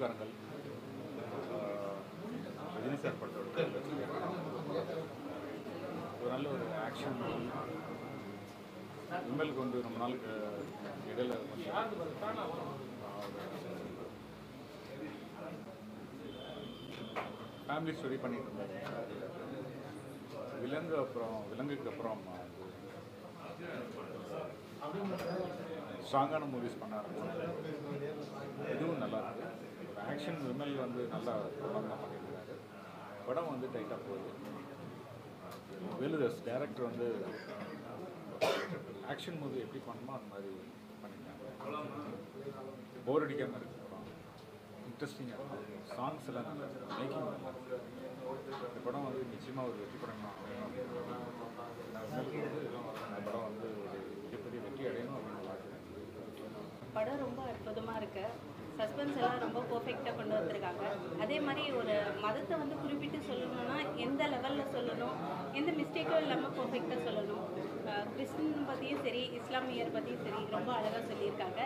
துடிக்கும் ரஜினி சார் படத்தோட ஒரு நல்ல ஒரு ஆக்ஷன் விமலுக்கு வந்து ரொம்ப நாளுக்கு இடையில ஃபேமிலி ஸ்டோரி பண்ணிட்டு இருந்தாரு. விலங்கு அப்புறம் விலங்குக்கு அப்புறம் ஸ்ட்ராங்கான மூவிஸ் பண்ண ஆரம்பிச்சாங்க இதுவும் நல்லா இருக்கு. ஆக்ஷன் விமல் வந்து நல்லா படம் பண்ணியிருக்காரு படம் வந்து டைட்டாக போகுது. வேலுதாஸ் டேரக்டர் வந்து ஆக்ஷன் மூவி எப்படி பண்ணணுமோ அந்த மாதிரி பண்ணியிருக்காங்க போர் அடிக்காமல் இருக்கு படம். இன்ட்ரெஸ்டிங்காக இருக்கும் சாங்ஸ் எல்லாம் நல்லா மேக்கிங் நல்லா இந்த படம் வந்து நிச்சயமாக ஒரு வெற்றி படம் அந்த இந்த படம் வந்து ஒரு மிகப்பெரிய வெற்றி அடையணும் அப்படின்னு பார்க்குறேன் படம் ரொம்ப அற்புதமாக இருக்கு. சஸ்பென்ஸ் எல்லாம் ரொம்ப பர்ஃபெக்டாக கொண்டு வந்திருக்காங்க. அதே மாதிரி ஒரு மதத்தை வந்து குறிப்பிட்டு சொல்லணும்னா எந்த லெவலில் சொல்லணும்? எந்த மிஸ்டேக்கும் இல்லாமல் பர்ஃபெக்டாக சொல்லணும். கிறிஸ்டின் பற்றியும் சரி இஸ்லாமியர் பற்றியும் சரி ரொம்ப அழகாக சொல்லியிருக்காங்க.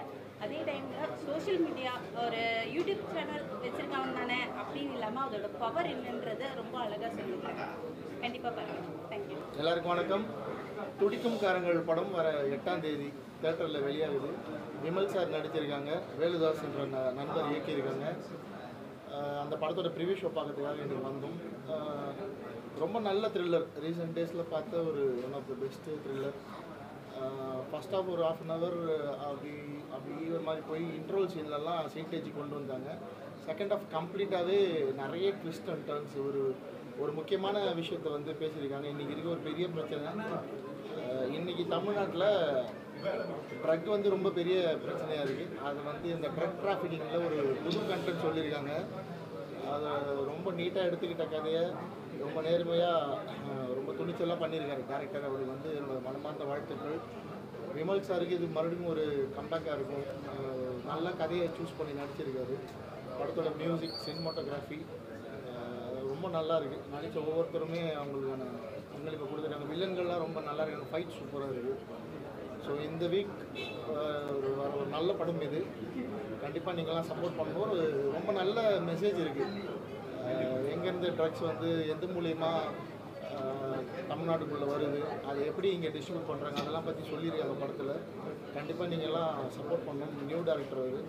அதே டைமில் சோஷியல் மீடியா ஒரு யூடியூப் சேனல் வச்சுருக்காங்க தானே அப்படின்னு இல்லாமல் அதோட பவர் என்னன்றது ரொம்ப அழகாக சொல்லியிருக்காங்க. கண்டிப்பாக பாருங்கள் தேங்க்யூ எல்லாருக்கும் வணக்கம். துடிக்கும் காரங்கள் படம் வர எட்டாம் தேதி தேட்டரில் வெளியாகுது. விமல் சார் நடிச்சிருக்காங்க. வேலுதாஸ் என்ற ந- நண்பர் இயக்கியிருக்காங்க. அந்த படத்தோட ப்ரிவியூ ஷோ பார்க்கறதுக்காக இன்றைக்கி வந்தோம். ரொம்ப நல்ல த்ரில்லர் ரீசெண்ட் டேஸில் பார்த்த ஒரு one of the best thriller first of ஒரு ஆஃப் அன் ஹவர் அப்படி அப்படி ஒரு மாதிரி போய் இன்ட்ரோல் சீன்லலாம் சீட்டேஜ் கொண்டு வந்தாங்க. செகண்ட் ஆஃப் கம்ப்ளீட்டாகவே நிறைய ட்விஸ்ட் அண்ட் டர்ன்ஸ் ஒரு ஒரு முக்கியமான விஷயத்தை வந்து பேசியிருக்காங்க. இன்றைக்கி இருக்க ஒரு பெரிய பிரச்சனை இன்னைக்கு தமிழ்நாட்டில் ட்ரக் வந்து ரொம்ப பெரிய பிரச்சனையாக இருக்குது அது வந்து இந்த ட்ரக் டிராஃபிக்கிங்கில் ஒரு புது கண்டென்ட் சொல்லியிருக்காங்க அதை ரொம்ப நீட்டாக எடுத்துக்கிட்ட கதையை ரொம்ப நேர்மையாக ரொம்ப துணிச்சலாக பண்ணியிருக்காரு டேரக்டர் அவருக்கு வந்து என்னோடய மனமார்ந்த வாழ்த்துக்கள். விமல் சாருக்கு இது மறுபடியும் ஒரு கம்பேக்காக இருக்கும். நல்லா நல்ல கதையை சூஸ் பண்ணி நடிச்சிருக்காரு. படத்தோட மியூசிக் சினிமாட்டோகிராஃபி ரொம்ப நல்லா இருக்குது நடித்த ஒவ்வொருத்தருமே அவங்களுக்கான பங்களிப்பு கொடுத்துருக்காங்க வில்லன்கள்லாம் ரொம்ப நல்லா இருக்காங்க ஃபைட் சூப்பராக இருக்குது ஸோ இந்த வீக் வர ஒரு நல்ல படம் இது. கண்டிப்பாக நீங்களாம் சப்போர்ட் பண்ணணும். ஒரு ரொம்ப நல்ல மெசேஜ் இருக்குது எங்கேருந்து ட்ரக்ஸ் வந்து எந்த மூலியமாக தமிழ்நாட்டுக்குள்ளே வருது அதை எப்படி இங்கே டிஸ்ட்ரிபியூட் பண்ணுறாங்க அதெல்லாம் பற்றி சொல்லியிருக்காங்க படத்தில். கண்டிப்பாக நீங்கள்லாம் சப்போர்ட் பண்ணணும். நியூ டேரக்டர் அவர்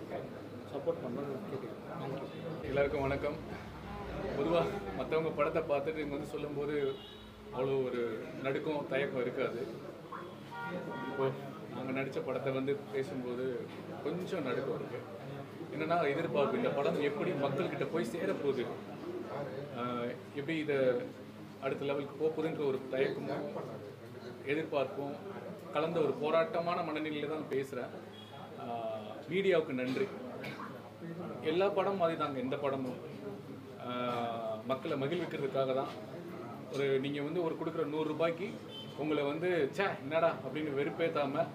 சப்போர்ட் பண்ணணும்னு கேட்டுக்கிறேன். எல்லாருக்கும் வணக்கம். பொதுவாக மற்றவங்க படத்தை பார்த்துட்டு இங்கே வந்து சொல்லும்போது அவ்வளோ ஒரு நடுக்கம் தயக்கம் இருக்காது. இப்போ நாங்கள் நடித்த படத்தை வந்து பேசும்போது கொஞ்சம் நடுக்கம் இருக்குது என்னன்னா எதிர்பார்ப்பு இந்த படம் எப்படி மக்கள்கிட்ட போய் சேரப்போகுது? எப்படி இதை அடுத்த லெவலுக்கு போகுதுன்ற ஒரு தயக்கமும் எதிர்பார்ப்பும் கலந்த ஒரு போராட்டமான மனநிலையில் தான் பேசுகிறேன் மீடியாவுக்கு நன்றி. எல்லா படம் மாதிரி தாங்க எந்த படமும் மக்களை மகிழ்விக்கிறதுக்காக தான் ஒரு நீங்கள் வந்து ஒரு கொடுக்குற நூறு ரூபாய்க்கு உங்களை வந்து ச்சே என்னடா? அப்படின்னு வெறுப்பேற்றாமல்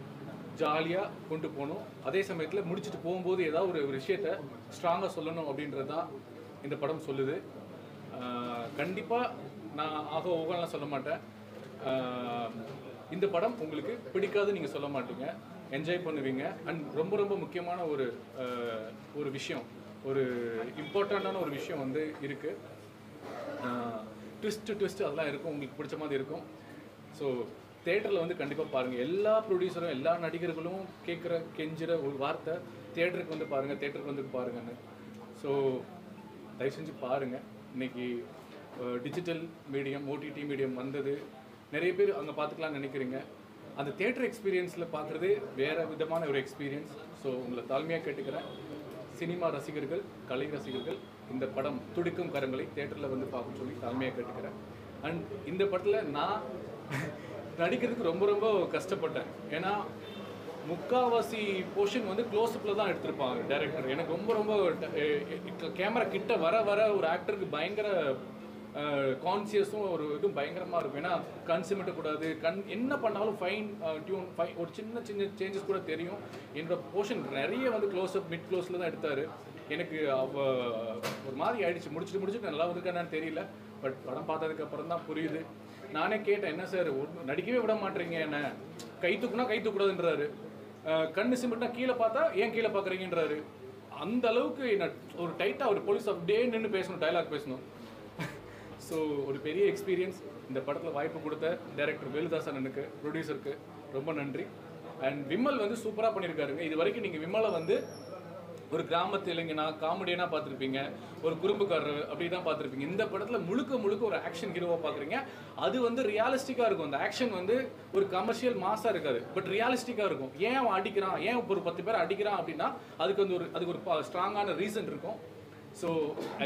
ஜாலியாக கொண்டு போகணும். அதே சமயத்தில் முடிச்சுட்டு போகும்போது ஏதாவது ஒரு விஷயத்த ஸ்ட்ராங்காக சொல்லணும் அப்படின்றது தான் இந்த படம் சொல்லுது. கண்டிப்பாக நான் ஆக ஓகலாம் சொல்ல மாட்டேன். இந்த படம் உங்களுக்கு பிடிக்காது நீங்கள் சொல்ல மாட்டீங்க. என்ஜாய் பண்ணுவீங்க. அண்ட் ரொம்ப ரொம்ப முக்கியமான ஒரு ஒரு விஷயம். ஒரு இம்பார்ட்டண்ட்டான ஒரு விஷயம் வந்து இருக்குது ட்விஸ்ட்டு ட்விஸ்ட் அதெல்லாம் இருக்கும். உங்களுக்கு பிடிச்ச மாதிரி இருக்கும். ஸோ தேட்டரில் வந்து கண்டிப்பாக பாருங்கள் எல்லா ப்ரொடியூசரும் எல்லா நடிகர்களும் கேட்குற கெஞ்சுற ஒரு வார்த்தை தேட்டருக்கு வந்து பாருங்கள் தேட்டருக்கு வந்து பாருங்கன்னு. ஸோ தயவு செஞ்சு பாருங்கள் இன்னைக்கு டிஜிட்டல் மீடியம் ஓடிடி மீடியம் வந்தது. நிறைய பேர் அங்கே பார்த்துக்கலாம்னு நினைக்கிறீங்க. அந்த தேட்டர் எக்ஸ்பீரியன்ஸில் பார்க்குறது வேறு விதமான ஒரு எக்ஸ்பீரியன்ஸ் ஸோ உங்களை தாழ்மையாக கேட்டுக்கிறேன். சினிமா ரசிகர்கள் கலை ரசிகர்கள் இந்த படம் துடிக்கும் கரங்களை தேட்டரில் வந்து பார்க்க சொல்லி தாழ்மையாக கேட்டுக்கிறேன். அண்ட் இந்த படத்தில் நான் நடிக்கிறதுக்கு ரொம்ப ரொம்ப கஷ்டப்பட்டேன். ஏன்னா முக்காவாசி போர்ஷன் வந்து க்ளோஸ்அப்பில் தான் எடுத்திருப்பாங்க டேரக்டர் எனக்கு ரொம்ப ரொம்ப கேமரா கிட்ட வர வர ஒரு ஆக்டருக்கு பயங்கர கான்சியஸும் ஒரு இதுவும் பயங்கரமாக இருக்கும். ஏன்னா கண் கூடாது கண் என்ன பண்ணாலும் ஃபைன் டியூன் ஃபைன் ஒரு சின்ன சின்ன சேஞ்சஸ் கூட தெரியும். என்னோட போர்ஷன் நிறைய வந்து க்ளோஸ்அப் மிட் க்ளோஸில் தான் எடுத்தார். எனக்கு அவ ஒரு மாதிரி ஆயிடுச்சு. முடிச்சுட்டு முடிச்சுட்டு நல்லா வந்திருக்கானு தெரியல. பட் படம் பார்த்ததுக்கு அப்புறம் தான் புரியுது. நானே கேட்டேன் என்ன சார் நடிக்கவே விட மாட்டீங்க என்ன? கை தூக்குனா கை தூக்கூடாதுன்றாரு. கண்ணு சிமிட்னா கீழே பார்த்தா ஏன் கீழே பார்க்குறீங்கன்றாரு. அந்த அளவுக்கு என்ன ஒரு டைட்டாக ஒரு போலீஸ் அப்படியே நின்று பேசணும் டைலாக் பேசணும். ஸோ ஒரு பெரிய எக்ஸ்பீரியன்ஸ் இந்த படத்தில் வாய்ப்பு கொடுத்த டேரக்டர் வேலுதாசன் எனக்கு ப்ரொடியூசருக்கு ரொம்ப நன்றி. அண்ட் விமல் வந்து சூப்பராக பண்ணியிருக்காருங்க இது வரைக்கும் நீங்கள் விமலை வந்து ஒரு கிராமத்து இளைஞனா காமெடியனாக பார்த்துருப்பீங்க. ஒரு குறும்புக்காரர் அப்படி தான் பார்த்துருப்பீங்க. இந்த படத்தில் முழுக்க முழுக்க ஒரு ஆக்ஷன் ஹீரோவாக பார்க்குறீங்க. அது வந்து ரியாலிஸ்டிக்காக இருக்கும். அந்த ஆக்ஷன் வந்து ஒரு கமர்ஷியல் மாஸாக இருக்காது. பட் ரியாலிஸ்டிக்காக இருக்கும். ஏன் அவன் அடிக்கிறான்? ஏன் ஒரு பத்து பேர் அடிக்கிறான் அப்படின்னா அதுக்கு வந்து ஒரு அதுக்கு ஒரு ஸ்ட்ராங்கான ரீசன் இருக்கும். ஸோ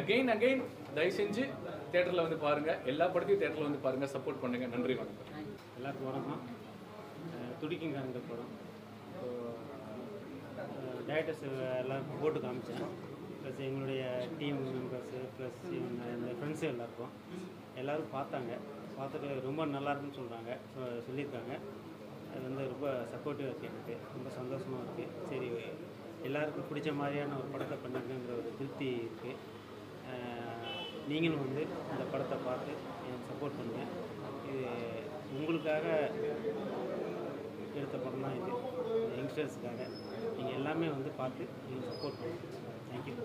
அகெயின் அகெயின் தயவு செஞ்சு தேட்டரில் வந்து பாருங்கள் எல்லா படத்தையும் தேட்டரில் வந்து பாருங்கள் சப்போர்ட் பண்ணுங்கள் நன்றி வணக்கம். எல்லாருக்கும் வணக்கம் துடிக்கிங்க துடிக்குங்காரங்க படம். டேரக்டர்ஸ் எல்லாருக்கும் போட்டு காமிச்சேன். ப்ளஸ் எங்களுடைய டீம் மெம்பர்ஸு ப்ளஸ் இந்த ஃப்ரெண்ட்ஸு எல்லாருக்கும். எல்லோரும் பார்த்தாங்க. பார்த்துட்டு ரொம்ப நல்லா இருக்குன்னு சொல்கிறாங்க சொல்லியிருக்காங்க. அது வந்து ரொம்ப சப்போர்ட்டிவாக இருக்குது எனக்கு. ரொம்ப சந்தோஷமாக இருக்குது சரி எல்லாருக்கும் பிடிச்ச மாதிரியான ஒரு படத்தை பண்ணிருக்குங்கிற ஒரு திருப்தி இருக்குது நீங்களும் வந்து இந்த படத்தை பார்த்து எனக்கு சப்போர்ட் பண்ணுங்கள் இது உங்களுக்காக எடுத்த படம் தான் இது. யங்ஸ்டர்ஸுக்காக நீங்கள் எல்லாமே வந்து பார்த்து நீங்கள் சப்போர்ட் பண்ணுங்கள் தேங்க்யூ